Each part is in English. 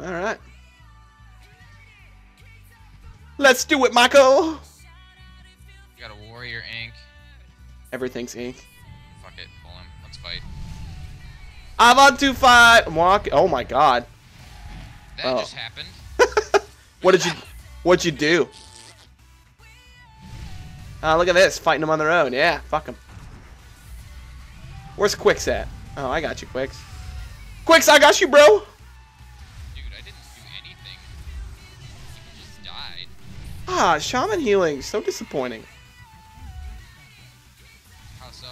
All right. Let's do it, Michael. You got a warrior ink. Everything's ink. Fuck it, pull him. Let's fight. I want to fight. Walk. Oh my God. That Oh. just happened. What did you? What'd you do? Ah, look at this, fighting them on their own. Yeah, fuck them. Where's Quicks at? Oh, I got you, Quicks. Quicks, I got you, bro. Ah, shaman healing, so disappointing. How so?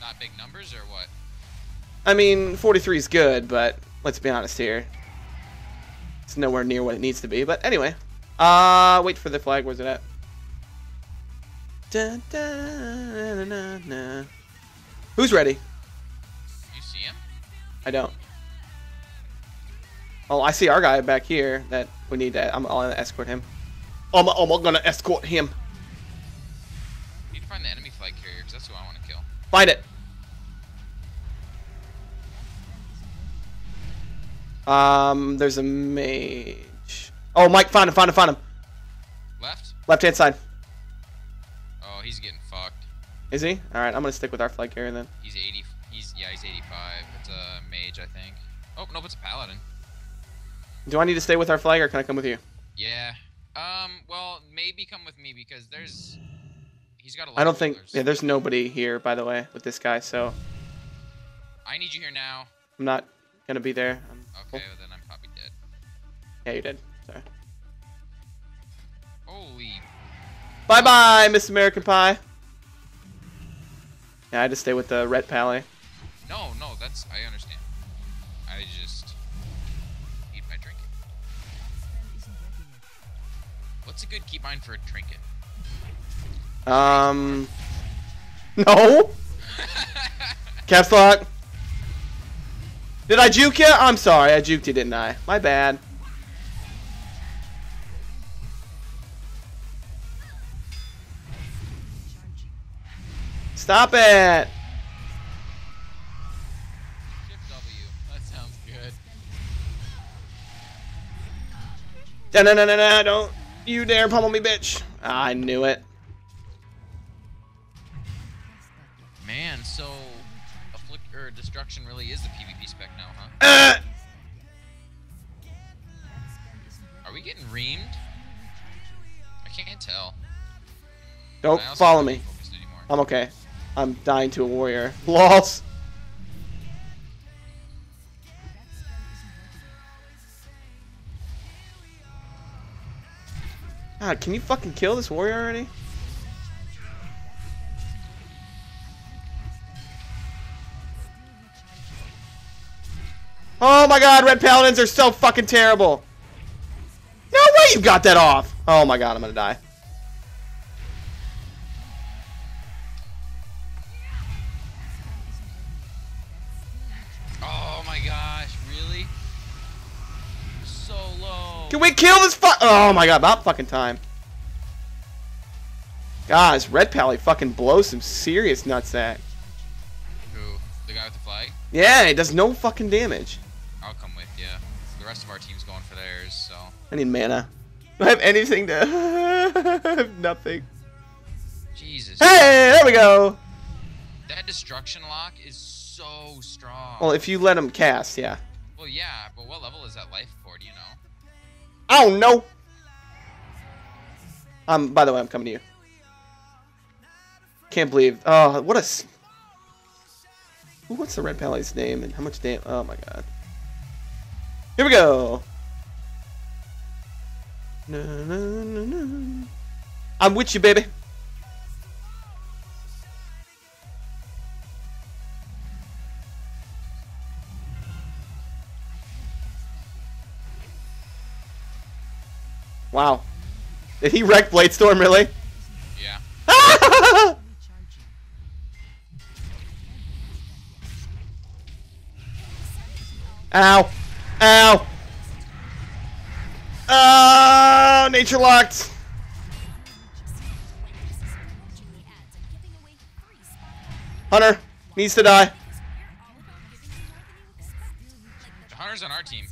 Not big numbers or what? I mean, 43 is good, but let's be honest here. It's nowhere near what it needs to be. But anyway, uh, wait for the flag. Where's it at? Dun, na, na, na. Who's ready? You see him? I don't. Oh, I see our guy back here that we need to. I'm, I'll escort him. I'm, I'm gonna escort him. need to find the enemy flag carrier because that's who I want to kill. Find it. Um, there's a mage. Oh, Mike, find him, find him, find him. Left? Left hand side. Oh, he's getting fucked. Is he? All right, I'm gonna stick with our flag carrier then. He's 80. He's yeah, he's 85. It's a mage, I think. Oh nope, it's a paladin. Do I need to stay with our flag or can I come with you? Yeah. Um. Well, maybe come with me because there's. He's got a lot. I don't think. Yeah, there's nobody here, by the way, with this guy, so I need you here now. I'm not gonna be there. I'm, Okay, well, then I'm probably dead. Yeah, you did. Sorry. Holy. Bye bye, Miss American Pie. Yeah, I had to stay with the Ret Pally. No, no, that's I understand. What's a good keybind for a trinket? Um. No. Caps lock. Did I juke you? I'm sorry, I juked you, didn't I? My bad. Stop it! Shift W. That sounds good. No, no, no, no, no, don't you dare pummel me, bitch. I knew it. Man, so afflict or destruction really is the PvP spec now, huh? Uh, Are we getting reamed? I can't tell. don't follow me. I'm okay. I'm dying to a warrior. Lols. God, can you fucking kill this warrior already? Oh my god, ret paladins are so fucking terrible. No way you got that off. Oh my god, I'm gonna die. Can we kill this fu- Oh my god, about fucking time. Guys, Ret Pally fucking blows some serious nutsack. Who? The guy with the flag? Yeah, it does no fucking damage. I'll come with you. The rest of our team's going for theirs, so. I need mana. Do I have anything to... I have nothing. Jesus. Hey, there we go. That destruction lock is so strong. Well, if you let him cast, yeah. Well, yeah, but what level is that life cord, you know? Oh, no. Um, by the way, I'm coming to you. Can't believe... Oh, what a... Ooh, What's the Ret Pally's name and how much damage... Oh my god. Here we go. I'm with you, baby. Wow. Did he wreck Bladestorm, really? Yeah. Ow. Ow. Oh, nature locked. Hunter needs to die. The hunter's on our team.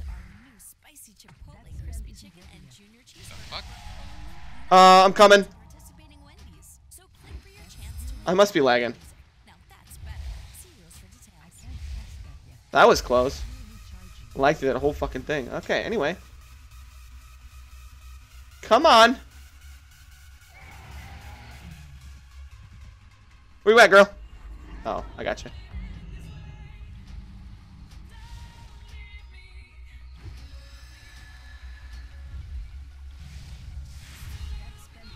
Uh, I'm coming. Participating Wendy's. So click for your chance to I must be lagging. Now that's better. See reels for details. That was close. I liked that whole fucking thing. Okay, anyway. Come on. Where you at, girl? Oh, I got you.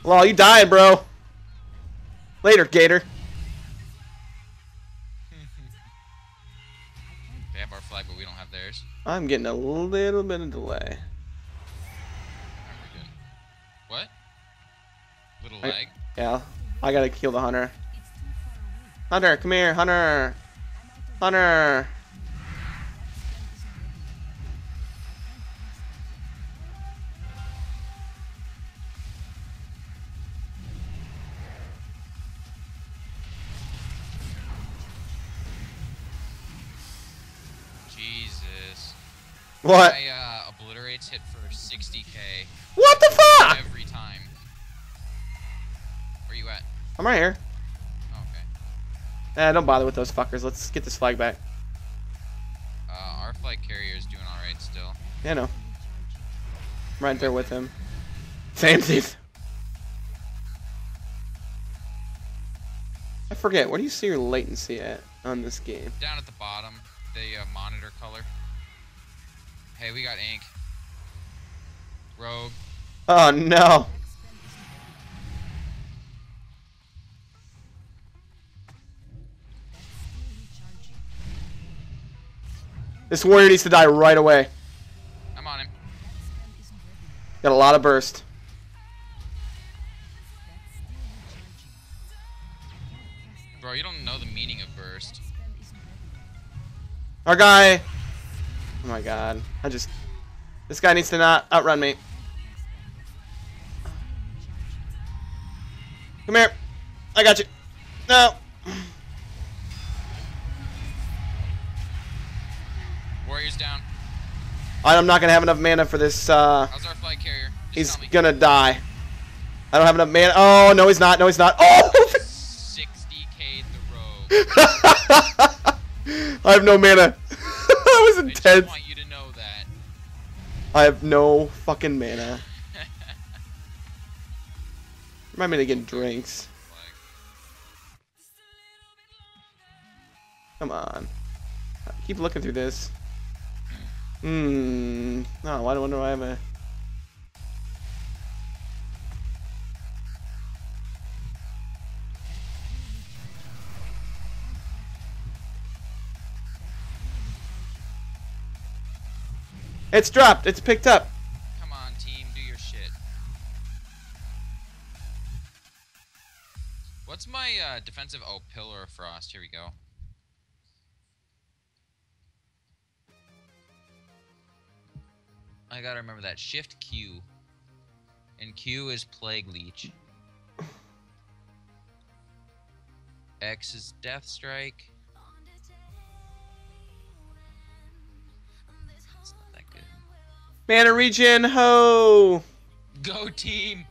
Well, you dying, bro. Later, Gator. They have our flag, but we don't have theirs. I'm getting a little bit of delay. What? Little I- lag? Yeah, I gotta kill the hunter. Hunter, come here, Hunter. Hunter. What? Uh, obliterates hit for 60k What the fuck? every time. Where you at? I'm right here. Oh, okay. Eh, don't bother with those fuckers. Let's get this flag back. Uh, our flag carrier is doing alright still. Yeah, no. Right there with him. Same. I forget. What do you see your latency at on this game? Down at the bottom, the uh, monitor color. Hey, we got ink. Rogue. Oh no. This warrior needs to die right away. I'm on him. Got a lot of burst. Bro, you don't know the meaning of burst. Our guy. Oh my god. I just. This guy needs to not outrun me. Come here. I got you. No. Warriors down. I'm not gonna have enough mana for this. Uh, How's our flag carrier? Just he's gonna die. I don't have enough mana. Oh no, he's not. No, he's not. Oh. 60k the rogue. I have no mana. That was I intense. want you to know that. I have no fucking mana. Remind me to get drinks. Come on. Keep looking through this. Hmm. No, why do I wonder why I have a. It's dropped. It's picked up. Come on, team, do your shit. What's my uh, defensive? Oh, Pillar of Frost. Here we go. I gotta remember that. Shift Q. And Q is Plague Leech. X is Death Strike. Mana regen, ho! Go team!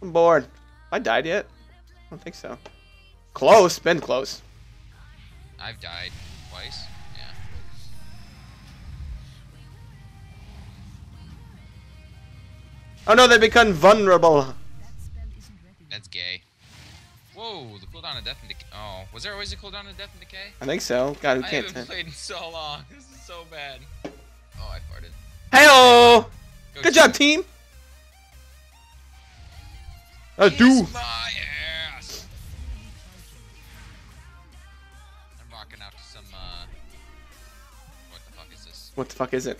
I'm bored. I died yet? I don't think so. Close. Been close. I've died twice. Yeah. Oh no, they become vulnerable. That's gay. Whoa, the cooldown of death and decay. Oh, was there always a cooldown of death and decay? I think so. God, who can't haven't played in so long. So bad. Oh, I farted. Heyo! Go Good team. job, team. Uh, do. My ass. I'm rocking out to some. uh... What the fuck is this? What the fuck is it?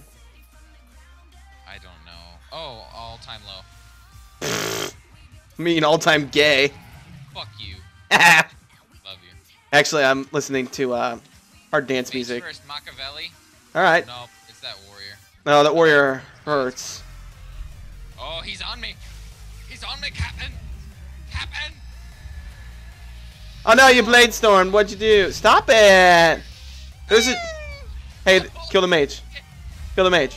I don't know. Oh, all time low. mean, all-time gay. Fuck you. Actually, Love you. Actually, I'm listening to uh, hard dance music. first, Machiavelli. All right. No, it's that warrior. No, that warrior hurts. Oh, he's on me. He's on me, Captain. Captain. Oh no, you blade storm. What'd you do? Stop it. There's a. Hey, kill the mage. Kill the mage.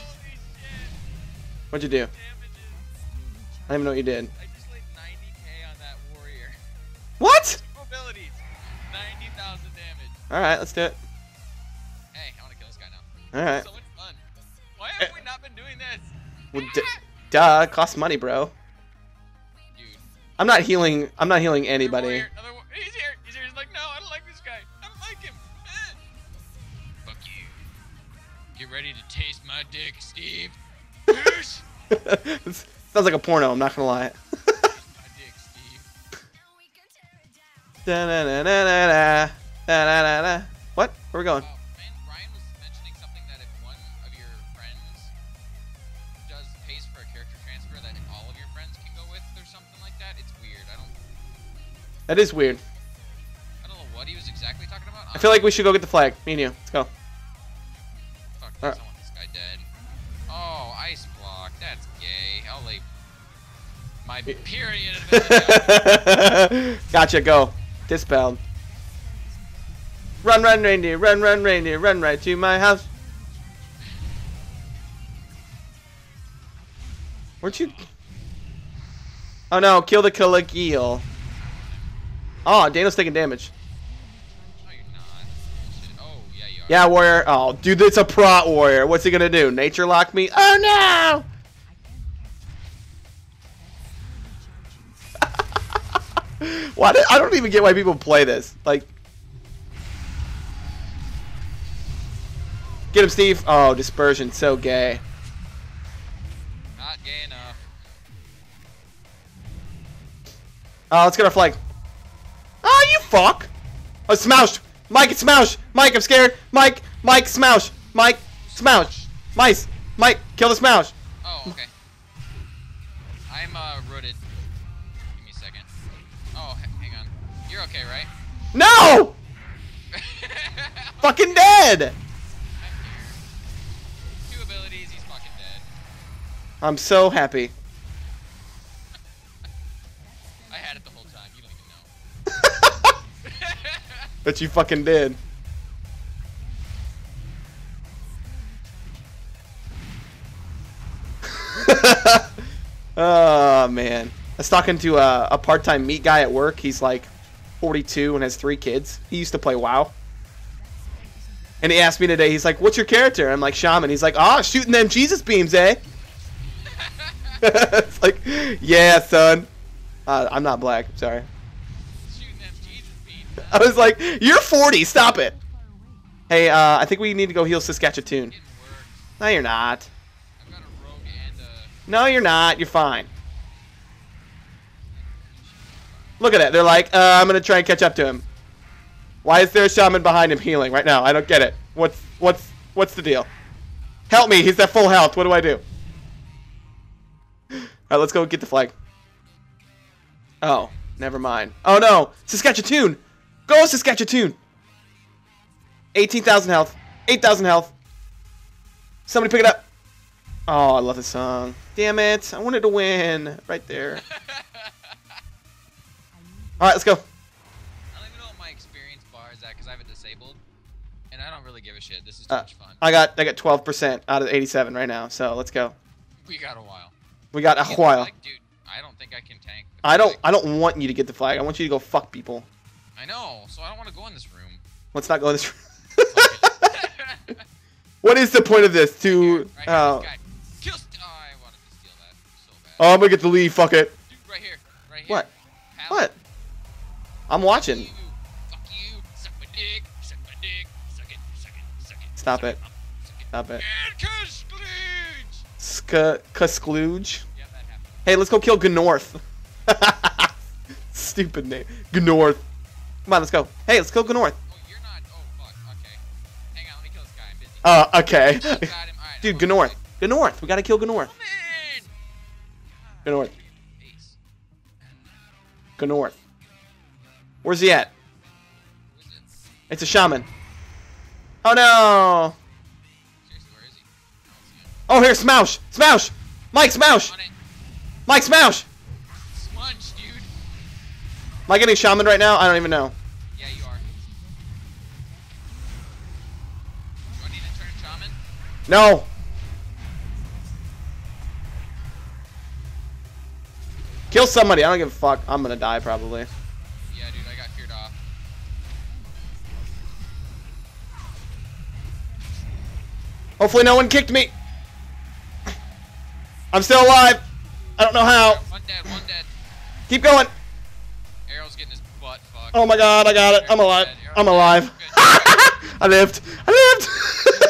What'd you do? I don't even know what you did. I just laid 90k on that warrior. What? Mobilities. 90,000 damage. All right, let's do it. All right. So much fun. Why have we not been doing this? Well, d- duh, it costs money, bro. Dude. I'm not healing. I'm not healing anybody. warrior, another he's here. He's here. He's like, no, I don't like this guy. I don't like him. Eh. Fuck you. Get ready to taste my dick, Steve. Sounds like a porno. I'm not gonna lie. Taste my dick, Steve. Da-na-na-na-na-na. Da-na-na-na. What? Where we going? Uh, That is weird. I don't know what he was exactly talking about. I feel like we should go get the flag. Me and you. Let's go. Fuck this, Alright. I want this guy dead. Oh, ice block. That's gay. I'll lay my period gotcha. Go. Dispelled. Run, run, reindeer. Run, run, reindeer. Run right to my house. Where'd you? Oh no! Kill the Caligule. Oh, Daniel's taking damage. no, you're not. Oh, yeah, you are. Yeah, warrior. Oh, dude, it's a prot warrior. What's he gonna do? Nature lock me? Oh no! why? Do, I don't even get why people play this. Like, get him, Steve. Oh, dispersion, so gay. Not gay enough. Oh, let's get our flag. Oh, you fuck! Oh, smoushed. Mike, it's smoushed. Mike, I'm scared. Mike, Mike, smoush. Mike, smoush. Mice, Mike, kill the smoush. Oh, okay. I'm uh rooted. Give me a second. Oh, hang on. You're okay, right? No! Fucking dead! I'm here. Two abilities, he's fucking dead. I'm so happy. That you fucking did. oh man, I was talking to a, a part-time meat guy at work. He's like 42 and has three kids. He used to play WoW. And he asked me today. He's like, "What's your character?" I'm like, "Shaman." He's like, "Ah, shooting them Jesus beams, eh?" it's like, "Yeah, son." Uh, I'm not black. Sorry. Shooting them Jesus beans. I was like, "You're 40. Stop it." Hey, uh, I think we need to go heal Saskatchewan. No, you're not. No, you're not. You're fine. Look at it. They're like, uh, I'm gonna try and catch up to him. Why is there a shaman behind him healing right now? I don't get it. What's what's what's the deal? Help me. He's at full health. What do I do? All right, let's go get the flag. Oh, never mind. Oh no, Saskatchewan. Go Saskatchewan. 18,000 health. 8,000 health. Somebody pick it up. Oh, I love this song. Damn it. I wanted to win. Right there. Alright, let's go. I don't even know what my experience bar is at because I have it disabled. And I don't really give a shit. This is too Uh, much fun. I got I got 12% out of 87 right now, so let's go. we got a while. We got a while. flag, dude, I don't think I can tank. I don't. I don't want you to get the flag. I want you to go fuck people. I know, so I don't want to go in this room. Let's not go in this room. What is the point of this? Right To right here, oh, this. Uh, kill oh, I wanted to steal that so bad. oh, I'm gonna get the lead. Fuck it. Dude, right here, right here. What? What? I'm watching. You. Fuck you. Suck my dick. Suck my dick. Suck it. Suck it. Suck it. Stop suck it. It. Stop it. Glitch. Yeah, that happened. Hey, let's go kill Gnorth. Stupid name. Gnorth. Come on, let's go. Hey, let's kill Gnorth. Oh, you're not. Oh, fuck. Okay. Hang on, let me kill this guy. I'm busy. Uh, okay. Got him. Alright. Dude, I'm going Gnorth. Gnorth. We gotta kill Gnorth. Come in. Gnorth. Ace. Gnorth. Where's he at? It? It's a shaman. Oh no! Seriously, where is he? Oh, here, Smoush! Smoush! Mike, Smoush! Mike, Smoush! Am I getting shaman right now? I don't even know. Yeah, you are. Do I need to turn shaman? No! Kill somebody. I don't give a fuck. I'm gonna die probably. Yeah, dude, I got feared off. Hopefully no one kicked me. I'm still alive. I don't know how. One dead, one dead. Keep going. Oh my god, I got it. I'm alive. I'm alive. I lived. I lived.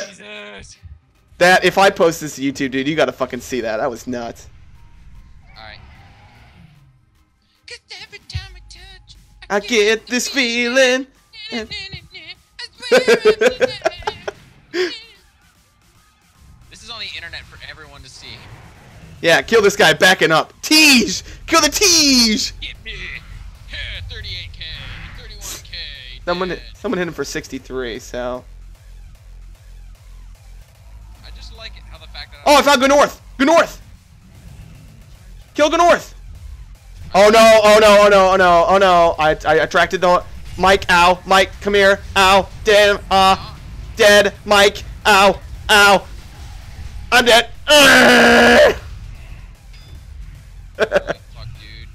Jesus. that if I post this to YouTube, dude, you gotta fucking see that. That was nuts. Alright. Cause every time I touch, I get this feeling. This is on the internet for everyone to see. Yeah, kill this guy backing up. Tease! Kill the Tease! Someone, someone hit him for 63, so. I just like it how the fact that Oh, I found Gnorth! Gnorth! Kill Gnorth! Oh no, oh no, oh no, oh no, oh no. I, I attracted the. Mike, ow. Mike, come here. Ow. Damn, uh. Dead. Mike, ow. Ow. I'm dead. Fuck, dude.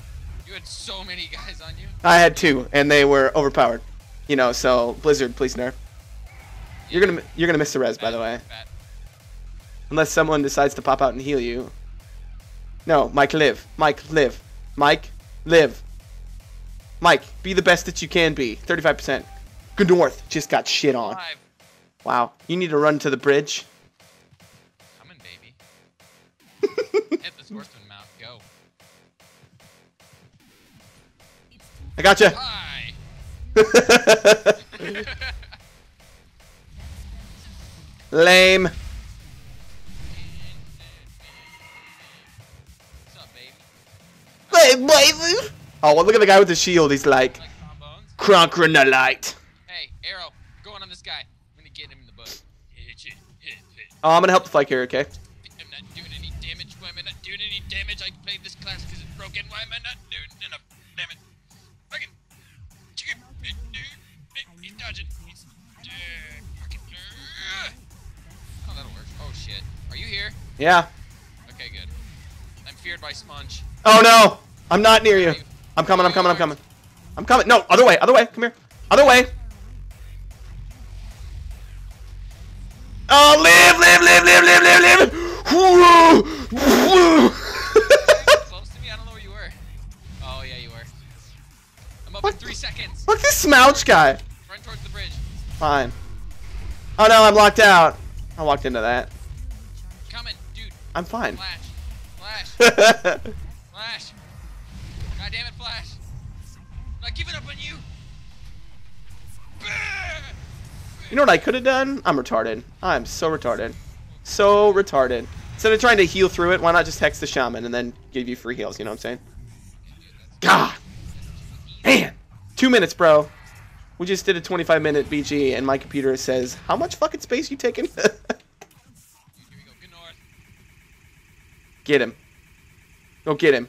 You had so many guys on you. I had two, and they were overpowered. You know, so Blizzard, please nerf. You're gonna you're gonna miss the res, by the way, unless someone decides to pop out and heal you. No, Mike, live. Mike, live. Mike, live. Mike, be the best that you can be. 35%. Good North just got shit on. Wow. You need to run to the bridge. Coming, baby. Hit the swordsman mount. Go. I got gotcha. Hi. Lame. What's up, baby? Lame, baby. Oh, well, look at the guy with the shield. He's like, Like conquering the light. Hey, arrow, going on this guy. I'm gonna get him in the butt. Hit, hit, hit, hit. Oh, I'm gonna help the fight here, okay? Yeah. Okay, good. I'm feared by Sponge. Oh no! I'm not near you. I'm coming, I'm coming, I'm coming. I'm coming. No, other way, other way. Come here. Other way. Oh, live, live, live, live, live, live, live. Whoa. Whoa. Close to me? I don't know where you were. Oh, yeah, you were. I'm up What in three seconds. Look, at this Smouch guy. Run towards the bridge. Fine. Oh no, I'm locked out. I walked into that. I'm fine. Flash. Flash. you Flash! God damn it, Flash! I'm not giving up on you! know what I could have done? I'm retarded. I'm so retarded. So retarded. Instead of trying to heal through it, why not just hex the shaman and then give you free heals? You know what I'm saying? God. Man. Two minutes, bro. We just did a 25 minute BG, and my computer says, "How much fucking space you taking?" get him. Go get him.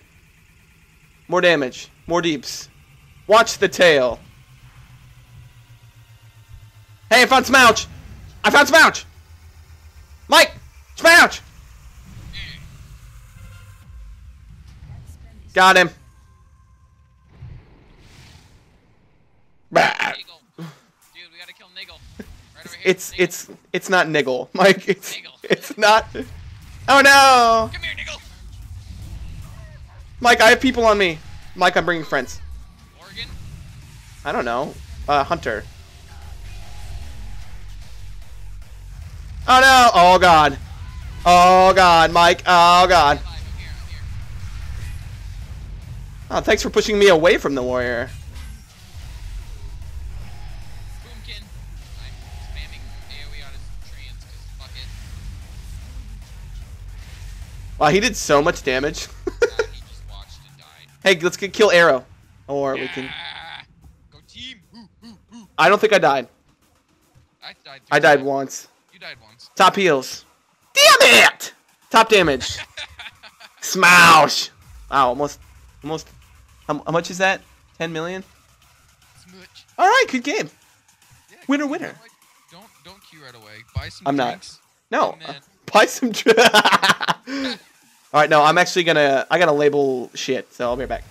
More damage. More deeps. Watch the tail. Hey, I found Smouch! I found Smouch! Mike! Smouch! Got him. Dude, we gotta kill Niggle. Right. It's it's it's not Niggle, Mike. It's Niggle. it's not. Oh no, Come here! Mike! I have people on me. Mike, I'm bringing friends. Oregon? I don't know. Uh, Hunter. Oh no! Oh god. Oh god, Mike. Oh god. Alive. I'm here. I'm here. Oh, thanks for pushing me away from the warrior. Wow, he did so much damage. Uh, he just watched and died. hey, let's get kill arrow, or we can. Go team! Ooh, ooh, ooh. I don't think I died. I died. I died times. once. You died once. Top heals. Damn it! Top damage. Smash! Wow, almost, almost. How, how much is that? 10 million? Smooch. All right, good game. Yeah, Winner, winner. what? Don't don't queue right away. Buy some I'm not. No, then- buy some. All right, no, I'm actually gonna I gotta label shit, so I'll be right back.